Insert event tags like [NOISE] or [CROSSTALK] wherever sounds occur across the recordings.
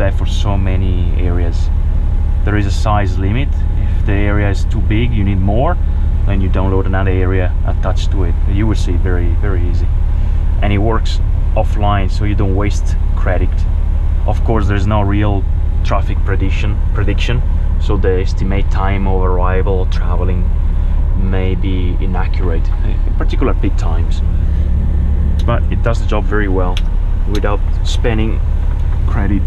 that for so many areas. There is a size limit. If the area is too big, you need more, then you download another area attached to it. You will see very, very easy. And it works offline, so you don't waste credit. Of course, there's no real traffic prediction, prediction, so the estimate time of arrival or traveling may be inaccurate, in particular peak times. But it does the job very well without spending credit.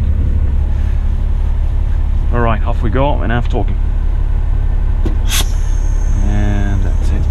All right, off we go, and I'm talking. And that's it.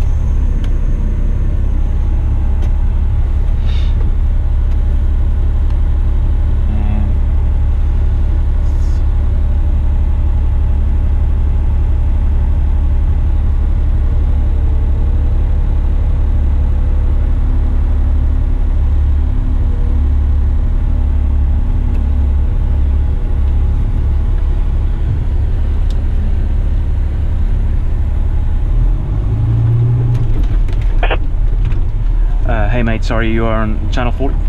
Uh, hey mate, sorry, you are on channel 40? No.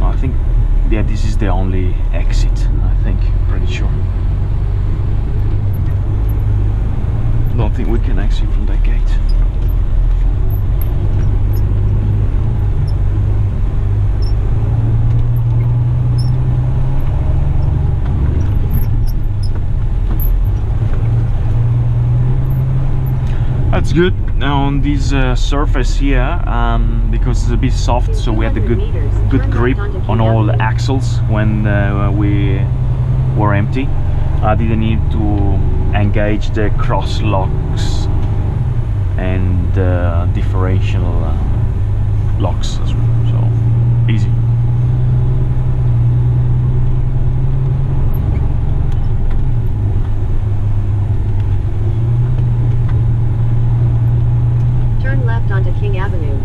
Oh, I think, yeah, this is the only exit, I think, pretty sure. Don't think we can exit from that gate. That's good. On this uh, surface here, um, because it's a bit soft, so we had a good good grip on all the axles when uh, we were empty. I didn't need to engage the cross locks and uh, differential uh, locks as well. So easy. King Avenue.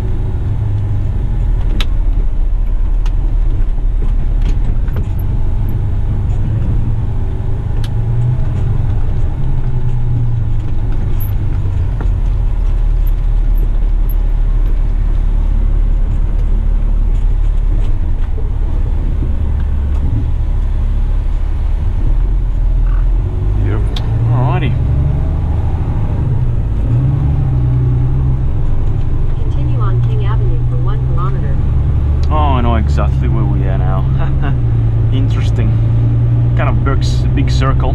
Beautiful. Alrighty. Continue on King Avenue for one kilometer. Oh, I know exactly where we are now. [LAUGHS] Interesting. Kind of big, big circle.